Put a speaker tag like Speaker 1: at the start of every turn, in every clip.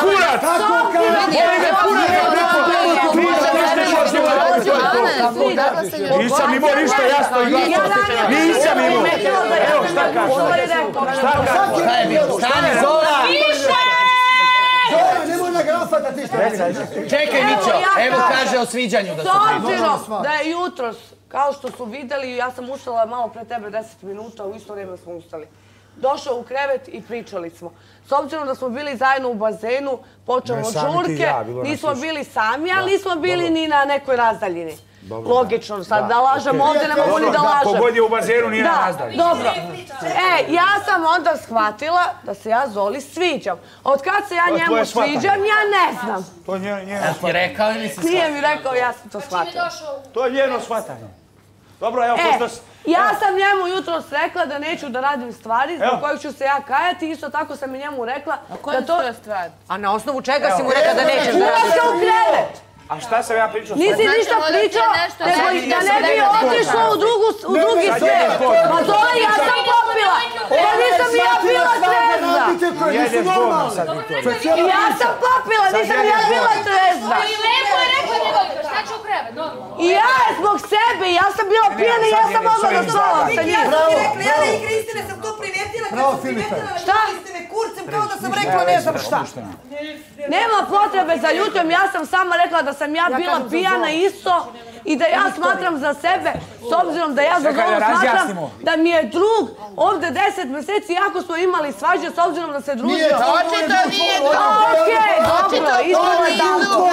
Speaker 1: kurac!
Speaker 2: Tako kaže!
Speaker 1: Boli me kurac! Nisam imao ništa jasno i glasno. Nisam imao. Evo šta kažeš? Šta?
Speaker 3: Stani, Zola!
Speaker 2: Zola, nemoj na grafa da ti što
Speaker 3: Čekaj, Mićo, evo kaže o sviđanju da su
Speaker 4: obzirom da je jutros, kao što su videli, ja sam ustala malo pre tebe 10 minuta, u isto vrijeme smo ustali. Došao u krevet i pričali smo. S obzirom da smo bili zajedno u bazenu, počeo od žurke,
Speaker 1: ja,
Speaker 4: nismo bili sami, ali nismo bili ni na nekoj razdaljini. Logično, sad da lažem ovdje, ne mogu ni da lažem.
Speaker 1: Kogod je u bazenu nije na
Speaker 4: Da,
Speaker 1: razdalji.
Speaker 4: dobro. E, ja sam onda shvatila da se ja Zoli sviđam. Od kad se ja
Speaker 1: To
Speaker 4: njemu sviđam, ja ne znam.
Speaker 1: To je njeno, shvatanje.
Speaker 3: rekao ili si
Speaker 4: Nije mi rekao, ja sam to shvatila.
Speaker 1: To je njeno shvatanje. Dobro, evo,
Speaker 4: E,
Speaker 1: pošto... s-
Speaker 4: ja sam njemu jutros rekla da neću da radim stvari zbog kojih ću se ja kajati. Isto tako sam i njemu rekla da to...
Speaker 5: je stvar?
Speaker 6: A na osnovu čega si mu rekao da nećeš da
Speaker 4: Ulaska
Speaker 6: radiš?
Speaker 4: u krevet!
Speaker 1: A šta sam ja pričao?
Speaker 4: Nisi
Speaker 5: Znači,
Speaker 4: ništa pričao, nego da ne bi
Speaker 5: rekla
Speaker 4: otišlo u, drugu, u drugi svijet. Pa Zola, ja sam popila! Pa nisam ni ja bila trezna!
Speaker 1: Jedeš govno sad, Viktorija.
Speaker 4: Ja sam popila, nisam ni ja bila trezna!
Speaker 5: I lepo je rekla djevojka, šta će u krevet, normalno.
Speaker 4: I ja je zbog sebe, ja sam bila pijena i ja sam mogla da spavam sa njim.
Speaker 2: Bravo,
Speaker 7: Ja
Speaker 2: bravo.
Speaker 7: i Kristine sam to primijetila, kad sam
Speaker 4: Šta?
Speaker 7: šta? ste me kurcem kao da sam rekla ne znam šta.
Speaker 4: Nema potrebe za ljutom, ja sam sama rekla da sam ja bila pijana isto i da ja smatram za sebe, s obzirom da ja za
Speaker 1: da
Speaker 4: smatram da mi je drug ovde deset mjeseci, jako smo imali svađe s obzirom da se
Speaker 2: Nije
Speaker 4: družio.
Speaker 2: to,
Speaker 5: Očito nije
Speaker 4: A, Okej, dobro, isto je tako.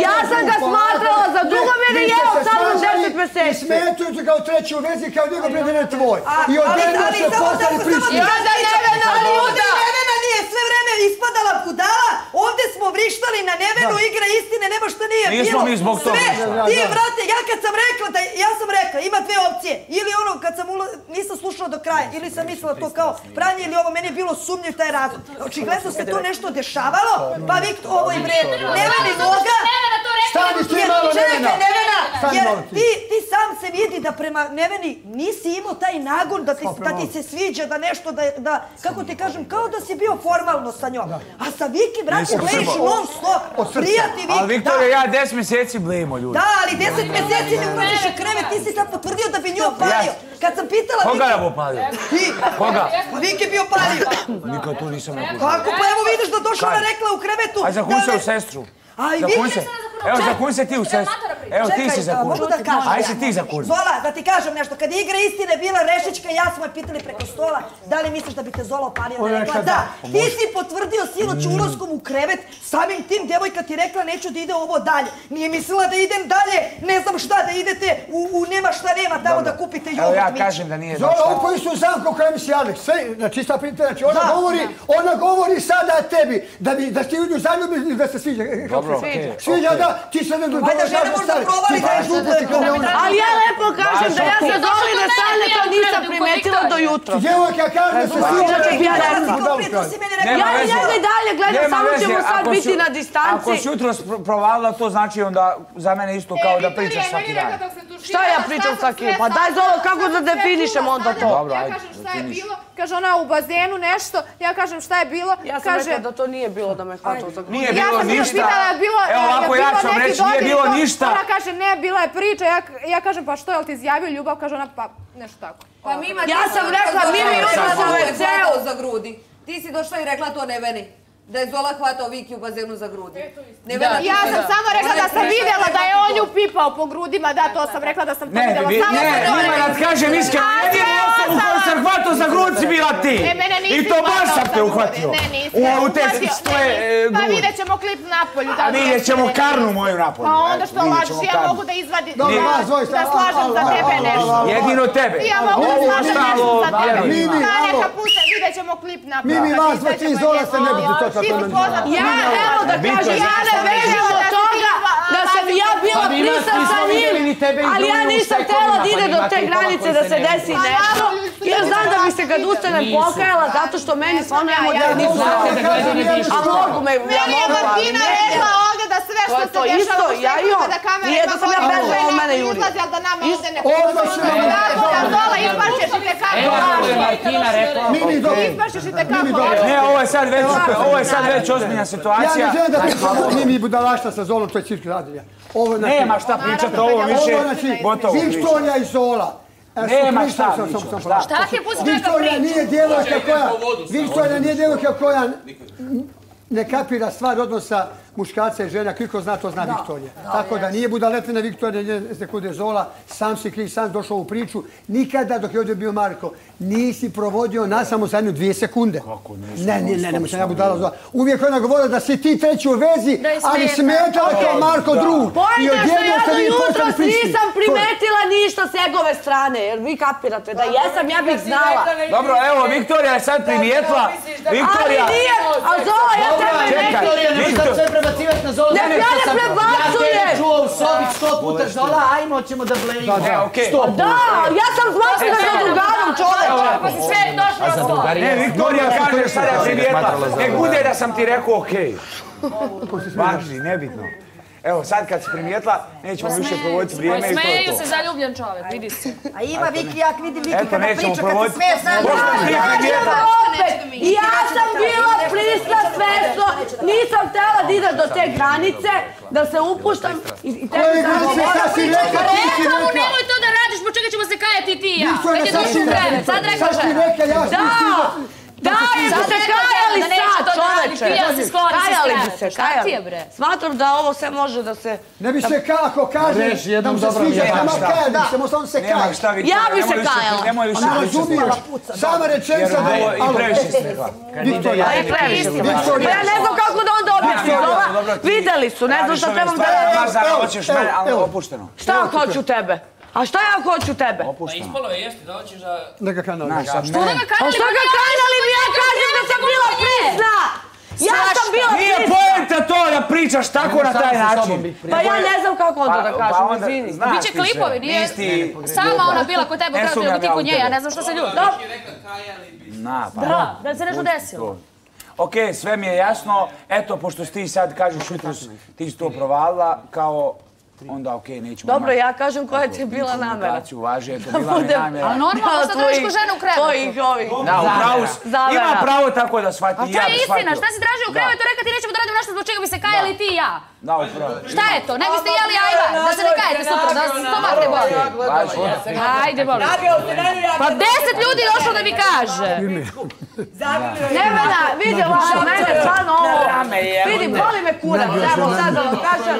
Speaker 4: Ja sam ga smatrala za drugom jer je jeo sa mnom deset
Speaker 2: I
Speaker 4: mjeseci.
Speaker 2: smetuju kao treći u vezi, kao njegov brede ne tvoj. I od
Speaker 7: Ali,
Speaker 2: jednog
Speaker 7: ali,
Speaker 2: se
Speaker 7: samo,
Speaker 2: postali prišli.
Speaker 7: samo,
Speaker 5: onda Nevena
Speaker 7: Ali
Speaker 5: luda.
Speaker 7: Ovdje vreme ispadala budala, ovdje smo vrištali na Nevenu, igra istine, nema šta nije
Speaker 1: Nismo
Speaker 7: bilo.
Speaker 1: mi zbog toga.
Speaker 7: Sve,
Speaker 2: Da,
Speaker 7: ti, vrate, ja kad sam rekla, da, ja sam rekla, ima dve opcije. Ili ono, kad sam ula, nisam slušala do kraja, ili sam mislila to kao pranje, ili ovo, meni je bilo sumnjiv taj razlog. Očigledno se to nešto dešavalo, pa vi ovo i bre, Neveni noga,
Speaker 5: Nevena to rekla.
Speaker 2: Stani ti
Speaker 7: Jer,
Speaker 2: malo,
Speaker 7: čekaj,
Speaker 2: Nevena. Stani
Speaker 7: jer
Speaker 2: ti.
Speaker 7: ti, sam se vidi da prema Neveni nisi imao taj nagon da ti, da ti se sviđa, da nešto, da, da, kako ti kažem, kao da si bio formalno sa njom. A sa Viki, brate, gledaš
Speaker 1: trebao.
Speaker 7: non stop, prijati Viki,
Speaker 1: Ali Viktorija, ja 10 mjeseci blimo ljudi.
Speaker 7: Da, ali deset mjeseci ne ulaziš u krevet, ti si sad potvrdio da bi nju opalio. Kad sam pitala
Speaker 1: Koga ja popalio?
Speaker 7: ti,
Speaker 1: Koga?
Speaker 7: Viki bi opalio.
Speaker 1: Nikad tu nisam rekao.
Speaker 7: Kako, pa evo vidiš da došla rekla u krevetu.
Speaker 1: Aj zakun se u sestru.
Speaker 7: A i
Speaker 1: Zakun
Speaker 7: Viki
Speaker 1: se. Evo, zakun se ti u Evo, ti si
Speaker 7: Čekaj,
Speaker 1: zakun.
Speaker 7: mogu da kažem?
Speaker 1: Aj si ti zakun.
Speaker 7: Zola, da ti kažem nešto. Kad je igra istine bila Rešićka, ja smo je pitali preko stola, da li misliš da bi te Zola opalio? Ona rekla da. Ti si potvrdio siloć ulaskom u krevet, samim tim devojka ti rekla neću da ide ovo dalje. Nije mislila da idem dalje, ne znam šta, da idete u, u nema šta nema, tamo da kupite jogurt.
Speaker 1: Evo ja kažem da nije
Speaker 2: Zola, upoji su zamku koja mi si Alex. Sve, znači, ista priča, znači, ona govori, ona govori sada tebi, da bi, da ti u nju zaljubiš i da se sviđa.
Speaker 1: Dobro, okej.
Speaker 2: Sviđa, da, ti se ne dobro
Speaker 7: Valjda žena provali da je
Speaker 2: župlati kao ona.
Speaker 4: Ali ja lepo kažem da ja se Zoline stane to nisam primetila do jutra.
Speaker 2: Djevojka kaže da se sviđa.
Speaker 4: Ja
Speaker 2: da
Speaker 4: ne
Speaker 7: rekla.
Speaker 4: Ja
Speaker 1: veze.
Speaker 4: njega i dalje gledam, samo ćemo sad biti na distanci.
Speaker 1: Ako si jutro provalila, to znači onda za mene isto kao da pričaš svaki dan.
Speaker 4: Šta ja pričam svaki? Pa daj Zolo, kako da definišem onda to?
Speaker 1: Dobro,
Speaker 6: Ja
Speaker 1: ajde,
Speaker 6: kažem šta je bilo, kaže ona u bazenu nešto, ja kažem šta je bilo,
Speaker 4: Ja sam
Speaker 6: kaže...
Speaker 4: rekla da to nije bilo da me hvatao za grudu.
Speaker 1: Nije
Speaker 6: Ja
Speaker 1: bilo ništa.
Speaker 6: pitala, je bilo,
Speaker 1: Evo ovako ja ću vam reći, nije bilo ništa.
Speaker 6: Ona kaže, ne, bila je priča, ja, ja kažem, pa što, je li ti izjavio ljubav? Kaže ona, pa nešto tako.
Speaker 8: Pa Mima,
Speaker 4: Ja sam rekla, Mimi, sam
Speaker 8: da je za grudi. Ti si došla i rekla to Neveni. Da je Zola hvatao Viki u bazenu za grudi. Ti
Speaker 6: Ja sam samo rekla da sam vidjela da je on nju pipao po grudima, da, to sam rekla da sam to
Speaker 1: Ne,
Speaker 6: vidjela. Samo
Speaker 1: ne, njima
Speaker 6: rekla.
Speaker 1: da kažem iskreno,
Speaker 6: A,
Speaker 1: jedinu
Speaker 6: sve
Speaker 1: osobu koju sam hvatao za grud si bila ti.
Speaker 6: E, mene nisi
Speaker 1: I to baš sam te uhvatio.
Speaker 6: Ne, nisi.
Speaker 1: U, u te
Speaker 6: Uhvatio,
Speaker 1: svoje
Speaker 6: ne,
Speaker 1: e,
Speaker 6: Pa vidjet ćemo klip napolju.
Speaker 1: A vidjet ćemo
Speaker 6: ne.
Speaker 1: karnu moju napolju.
Speaker 6: Pa onda što lažiš, ja mogu da izvadim, da, slažem za tebe nešto.
Speaker 1: Jedino tebe.
Speaker 6: Ja mogu da slažem nešto za tebe. Da, neka puste, vidjet ćemo klip napolju.
Speaker 2: Mimi,
Speaker 6: kad
Speaker 2: vas
Speaker 6: izađemo
Speaker 2: dvojica
Speaker 6: iz
Speaker 2: iz Zola ste
Speaker 6: nje.
Speaker 2: nebitni, to
Speaker 6: Ti
Speaker 2: meni
Speaker 6: poznat.
Speaker 4: Ja, evo da
Speaker 1: je
Speaker 4: kažem, ja ne bežim
Speaker 6: što
Speaker 4: od toga da sam ja bila
Speaker 3: mi nismo
Speaker 4: sa njim, ali ja nisam htjela da ide do te granice da
Speaker 3: se
Speaker 4: se
Speaker 3: ne
Speaker 4: desi nešto, jer znam da bi se kad ustanem
Speaker 3: Nisu.
Speaker 4: pokajala zato što meni
Speaker 6: Ja, ja, ja,
Speaker 4: zna.
Speaker 3: Znate da ne dišu.
Speaker 4: A mogu me, ja
Speaker 6: Meni je
Speaker 4: mogu,
Speaker 6: Martina
Speaker 4: ne.
Speaker 6: rekla ovdje da sve
Speaker 4: To
Speaker 6: što
Speaker 4: je
Speaker 6: se dešava u
Speaker 4: ja i
Speaker 6: sekundama
Speaker 4: on.
Speaker 6: da kamera ima
Speaker 4: da sam ja
Speaker 6: godinu
Speaker 4: bezvela,
Speaker 6: dana
Speaker 4: on mene
Speaker 6: i
Speaker 4: juri.
Speaker 6: izlazi, ali da nama ovde ne
Speaker 2: Odmah se
Speaker 6: Da, Zola, izbašćeš i
Speaker 3: Evo
Speaker 6: tekako.
Speaker 3: je Martina rekla.
Speaker 2: Mimi, dobro.
Speaker 6: Izbašćeš i tekako.
Speaker 1: Ne, ovo je sad već, ovo je sad već ozbiljna
Speaker 2: Ja
Speaker 1: situacija.
Speaker 2: ne želim da o Mimi budalašta sa Zolom, to je cirk radilja. Ovo, znači,
Speaker 1: Nema šta pričati, ovo više
Speaker 2: Ovo,
Speaker 1: gotovo priča.
Speaker 2: Viktorija i Zola. E,
Speaker 1: Nema šta,
Speaker 2: sam
Speaker 1: šta?
Speaker 5: ti je pusti neka
Speaker 2: Viktorija
Speaker 5: priča?
Speaker 2: nije djevojka koja... Viktorija nije djevojka koja ne kapira stvar odnosa muškarca i žena, koliko zna, to zna Viktorija. Tako da nije budaletina Viktorija, nije sekunde Zola, sam si kriv, sam došao u priču. Nikada dok je ovdje bio Marko, nisi provodio na samo za jednu dvije sekunde. Kako nisi? Ne, ne, ne, nemoj se ja budala Zola. Uvijek ona govorila da si ti treći u vezi, ali
Speaker 5: smeta.
Speaker 2: smetala kao Marko drug.
Speaker 4: Pojde što
Speaker 2: odjednom
Speaker 4: ja do
Speaker 2: prisni.
Speaker 4: nisam primetila ništa s njegove strane, jer vi kapirate da jesam, ja bih znala.
Speaker 1: Dobro, evo, Viktorija je sad primijetila.
Speaker 4: Ali
Speaker 1: Viktorija,
Speaker 4: nije, a Zola, ja tebe
Speaker 1: čekaj, Viktor-
Speaker 3: prebacivati na Zolu.
Speaker 4: Ne, ja ne prebacujem.
Speaker 3: Ja tebe čuo u sobi sto puta Zola, ajmo ćemo da blejimo.
Speaker 1: E, okej.
Speaker 4: Da, ja sam zmačila za drugarom čoveče.
Speaker 5: Pa si sve došlo na svoj.
Speaker 1: Ne, Viktorija kaže sad je primijetila. Nek bude da sam ti rekao okej. Važi, nebitno. Evo, sad kad si primijetila, nećemo više provoditi vrijeme i to je
Speaker 5: Smeju
Speaker 1: to.
Speaker 5: se zaljubljen čovjek, vidi se.
Speaker 7: A ima Viki, jak vidim Viki kada priča, kad se sad.
Speaker 1: Ti primijetila.
Speaker 4: Opet, ja sam bila prisna svesno, nisam htjela da idem do te granice, da se upuštam
Speaker 2: Koje
Speaker 4: sam
Speaker 2: granice? sad si rekla, ti si
Speaker 5: Rekla
Speaker 2: rekla.
Speaker 5: nemoj to da radiš, po čega ćemo se kajati ti i ja.
Speaker 2: Viktorija,
Speaker 5: Kad je
Speaker 2: sad
Speaker 5: došao
Speaker 2: si
Speaker 5: u krevet,
Speaker 2: rekla,
Speaker 5: sad rekao
Speaker 2: sad si
Speaker 5: žena.
Speaker 2: rekla, ja sam
Speaker 4: Da,
Speaker 2: stigla-
Speaker 4: da, jer bi
Speaker 5: Sad
Speaker 4: se
Speaker 5: rekla
Speaker 4: čoveče.
Speaker 5: ja se skloni
Speaker 4: se,
Speaker 5: Šta ti
Speaker 4: kajali.
Speaker 5: je, bre?
Speaker 4: Smatram da ovo sve može da se...
Speaker 2: Ne bi se kako kaže,
Speaker 3: Reš
Speaker 2: da mu se sviđa, nema
Speaker 1: Šta?
Speaker 2: kaja, da se mu samo se
Speaker 1: Nema
Speaker 2: kaje.
Speaker 1: šta, Viktorija.
Speaker 4: Ja bi se kajala.
Speaker 1: Nemoj više
Speaker 2: razumiješ, sama rečenica
Speaker 1: Jer
Speaker 2: da je...
Speaker 1: i
Speaker 2: Alo,
Speaker 1: previše rekla.
Speaker 2: Viktorija,
Speaker 4: Pa je previše. Pa ja ne znam kako da onda objasnim. Videli su, ne znam šta trebam da
Speaker 2: Evo,
Speaker 1: hoćeš
Speaker 2: evo,
Speaker 1: mene, ali
Speaker 2: evo.
Speaker 1: opušteno.
Speaker 4: Šta ja hoću tebe? A šta ja hoću tebe?
Speaker 9: Ispalo je jeste da hoćeš da...
Speaker 2: Neka kanal.
Speaker 1: Znaš, sad
Speaker 5: Što da ga
Speaker 4: A
Speaker 5: kanali?
Speaker 4: šta ga kanjali mi? Ja kažem da sam bila prisna! Ja sam bila
Speaker 1: Nije
Speaker 4: prisna!
Speaker 1: poenta to da pričaš tako na taj način.
Speaker 4: Pa ja ne znam kako onda da kažem,
Speaker 1: onda,
Speaker 4: izvini.
Speaker 5: Biće klipovi, nije... Sama ona bila kod tebe,
Speaker 1: sumnjam
Speaker 5: nego ti kod nje, ja ne znam što se ljudi.
Speaker 4: Dobro.
Speaker 1: Na, pa.
Speaker 5: Da, da se nešto desilo.
Speaker 1: Ok, sve mi je jasno. Eto, pošto ti sad kažeš jutros ti si to provalila, kao onda ok, nećemo...
Speaker 4: Dobro, ja kažem koja ti je bila namera.
Speaker 1: komunikaciju, Važi, eto, bila mi namjera.
Speaker 5: Ali normalno sad tražiš ko žena u krevetu.
Speaker 4: Tvojih ovih.
Speaker 1: Da, si.
Speaker 4: Zavera.
Speaker 1: Ima pravo tako da shvati.
Speaker 5: A
Speaker 1: i
Speaker 5: to
Speaker 1: ja
Speaker 5: je
Speaker 1: bi
Speaker 5: istina,
Speaker 1: shvatio.
Speaker 5: šta si tražio u krevetu, rekao ti nećemo da radimo nešto zbog čega bi se kajali ti i ja.
Speaker 1: Da, upravo.
Speaker 5: Šta je to? Ne biste jeli ajvar, da se ne kajete sutra, da stomak ne boli.
Speaker 1: Važi.
Speaker 5: Ajde, boli. Pa deset ljudi je došlo da mi kaže.
Speaker 4: Nevena, vidi ovako, mene stvarno ovo... Vidi, boli me kurac, evo sad da vam kažem.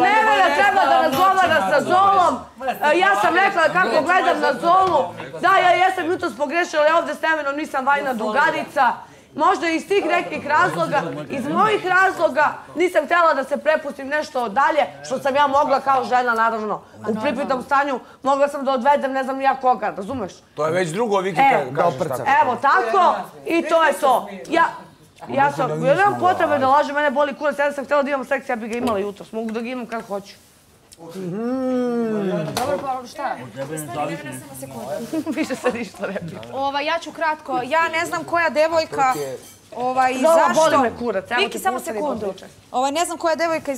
Speaker 4: Nevena treba da razgovara sa Zolom. Ja sam rekla kako gledam na Zolu. Da, ja jesam jutros pogrešila, ali ovdje s Nevenom nisam vajna drugarica. Možda iz tih nekih razloga, iz mojih razloga nisam htjela da se prepustim nešto dalje, što sam ja mogla kao žena, naravno. U pripitom stanju mogla sam da odvedem ne znam ja koga, razumeš?
Speaker 1: To je već drugo Viki
Speaker 4: E,
Speaker 1: kažeš tako.
Speaker 4: Evo tako i to je to. Ja, ja sam, ja nemam potrebe da lažem, mene boli kurac, ja sam htjela da imam seks, ja bih ga imala jutros, mogu da ga imam kad hoću.
Speaker 5: Dobro, pa šta?
Speaker 4: Više se ništa ne.
Speaker 6: Ovaj, ja ću kratko. Ja ne znam koja devojka... Ovaj, zašto...
Speaker 4: boli me kurac,
Speaker 6: Viki, samo sekundu. Ovaj, ne znam koja devojka i